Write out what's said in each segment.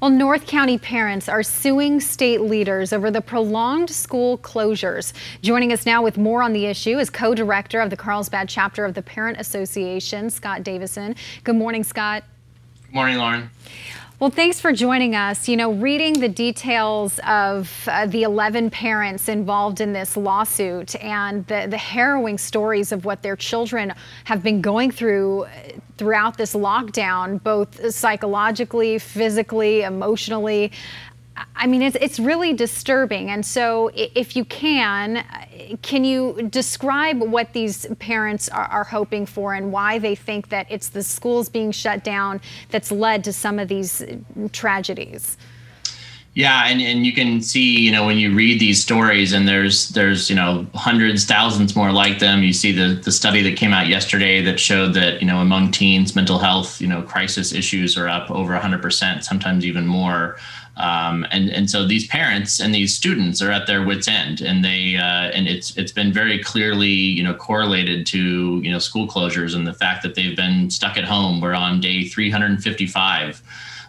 Well, North County parents are suing state leaders over the prolonged school closures. Joining us now with more on the issue is co-director of the Carlsbad chapter of the Parent Association, Scott Davison. Good morning, Scott. Good morning, Lauren. Well, thanks for joining us. You know, reading the details of uh, the 11 parents involved in this lawsuit and the, the harrowing stories of what their children have been going through uh, throughout this lockdown, both psychologically, physically, emotionally. I mean, it's, it's really disturbing. And so, if you can, uh, can you describe what these parents are, are, hoping for and why they think that it's the schools being shut down that's led to some of these uh, tragedies? Yeah, and, and you can see, you know, when you read these stories, and there's there's you know hundreds, thousands more like them. You see the the study that came out yesterday that showed that you know among teens, mental health, you know, crisis issues are up over 100 percent, sometimes even more. Um, and and so these parents and these students are at their wits end, and they uh, and it's it's been very clearly you know correlated to you know school closures and the fact that they've been stuck at home. We're on day 355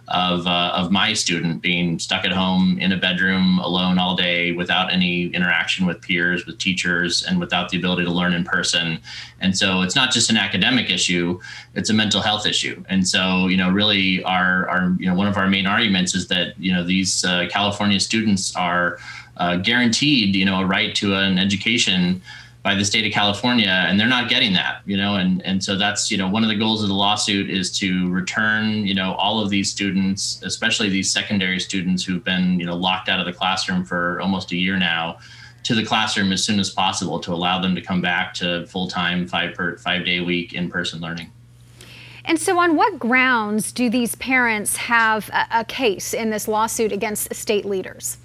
of uh, of my student being stuck at home in a bedroom alone all day without any interaction with peers, with teachers, and without the ability to learn in person. And so it's not just an academic issue; it's a mental health issue. And so you know, really, our our you know one of our main arguments is that you know these uh, California students are uh, guaranteed you know a right to an education by the state of California, and they're not getting that, you know, and and so that's you know one of the goals of the lawsuit is to return you know all of these students, especially these secondary students who've been you know locked out of the classroom for almost a year now, to the classroom as soon as possible to allow them to come back to full time five per five day week in person learning. And so, on what grounds do these parents have a, a case in this lawsuit against state leaders?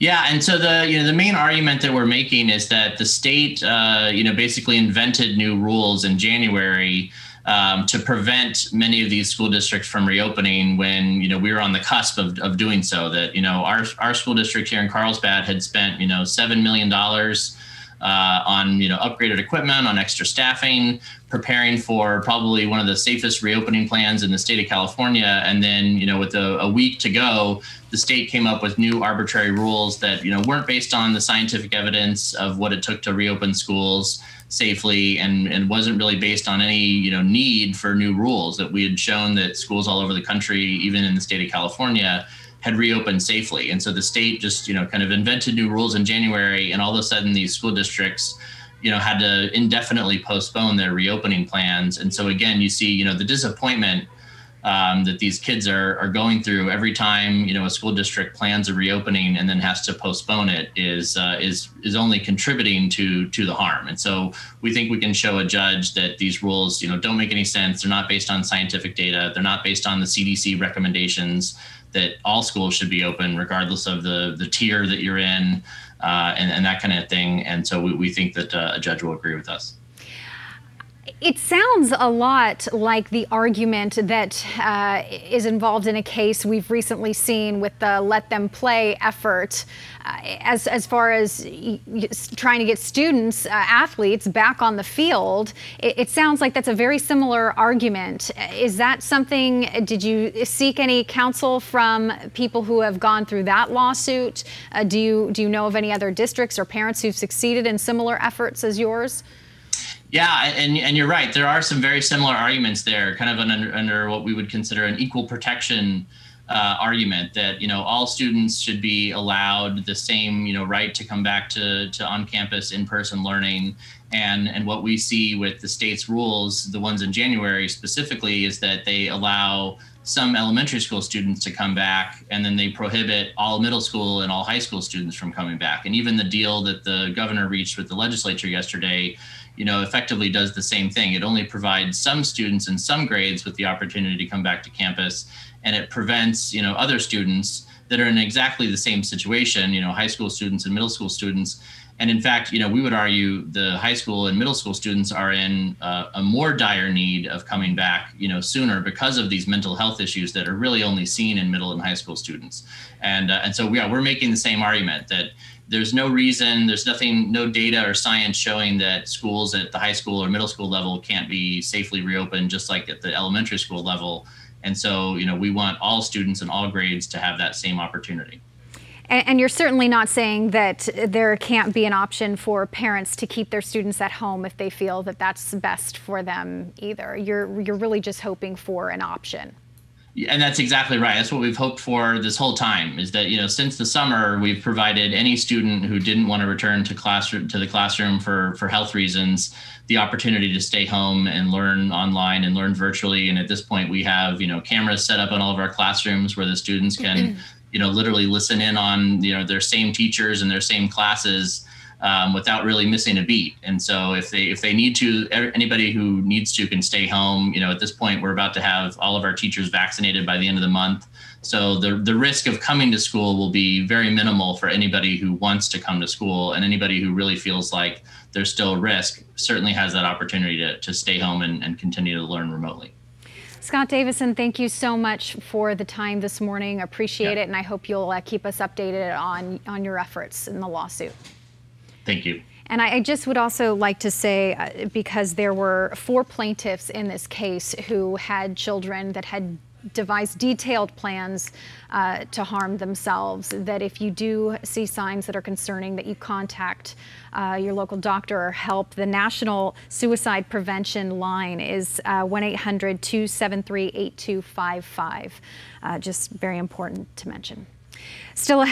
Yeah, and so the you know the main argument that we're making is that the state uh, you know basically invented new rules in January um, to prevent many of these school districts from reopening when you know we were on the cusp of, of doing so. That you know our our school district here in Carlsbad had spent you know seven million dollars uh, on you know upgraded equipment, on extra staffing, preparing for probably one of the safest reopening plans in the state of California. And then you know with a, a week to go, the state came up with new arbitrary rules that you know weren't based on the scientific evidence of what it took to reopen schools safely and, and wasn't really based on any you know need for new rules that we had shown that schools all over the country even in the state of california had reopened safely. And so the state just, you know, kind of invented new rules in January, and all of a sudden these school districts, you know, had to indefinitely postpone their reopening plans. And so again, you see, you know, the disappointment um, that these kids are, are going through every time you know a school district plans a reopening and then has to postpone it is uh, is is only contributing to to the harm. And so we think we can show a judge that these rules you know don't make any sense. They're not based on scientific data. They're not based on the CDC recommendations that all schools should be open regardless of the the tier that you're in uh, and, and that kind of thing. And so we, we think that uh, a judge will agree with us. It sounds a lot like the argument that uh, is involved in a case we've recently seen with the Let Them Play effort, uh, as, as far as trying to get students, uh, athletes, back on the field. It, it, sounds like that's a very similar argument. Is that something, did you seek any counsel from people who have gone through that lawsuit? Uh, do, you, do you know of any other districts or parents who've succeeded in similar efforts as yours? Yeah, and and you're right. There are some very similar arguments there, kind of under, under what we would consider an equal protection uh, argument that you know all students should be allowed the same you know right to come back to to on campus in person learning. And and what we see with the state's rules, the ones in January specifically, is that they allow some elementary school students to come back, and then they prohibit all middle school and all high school students from coming back. And even the deal that the governor reached with the legislature yesterday you know, effectively does the same thing. It only provides some students in some grades with the opportunity to come back to campus, and it prevents, you know, other students that are in exactly the same situation, you know, high school students and middle school students. And in fact, you know, we would argue the high school and middle school students are in uh, a more dire need of coming back, you know, sooner because of these mental health issues that are really only seen in middle and high school students. And uh, and so yeah, we're making the same argument that there's no reason, there's nothing, no data or science showing that schools at the high school or middle school level can't be safely reopened, just like at the elementary school level. And so, you know, we want all students in all grades to have that same opportunity. And, and, you're certainly not saying that there can't be an option for parents to keep their students at home if they feel that that's best for them either. You're, you're really just hoping for an option. And that's exactly right. That's what we've hoped for this whole time is that, you know, since the summer, we've provided any student who didn't want to return to classroom to the classroom for, for health reasons, the opportunity to stay home and learn online and learn virtually. And at this point, we have, you know, cameras set up in all of our classrooms where the students can, you know, literally listen in on, you know, their same teachers and their same classes um, without really missing a beat. And so if they if they need to, anybody who needs to can stay home. You know, at this point, we're about to have all of our teachers vaccinated by the end of the month. So the the risk of coming to school will be very minimal for anybody who wants to come to school, and anybody who really feels like there's still risk certainly has that opportunity to, to stay home and, and continue to learn remotely. Scott Davison, thank you so much for the time this morning. Appreciate yeah. it, and I hope you'll uh, keep us updated on on your efforts in the lawsuit. Thank you. And I just would also like to say, uh, because there were four plaintiffs in this case who had children that had devised detailed plans uh, to harm themselves, that if you do see signs that are concerning, that you contact uh, your local doctor or help. The National Suicide Prevention Line is 1-800-273-8255. Uh, just very important to mention. Still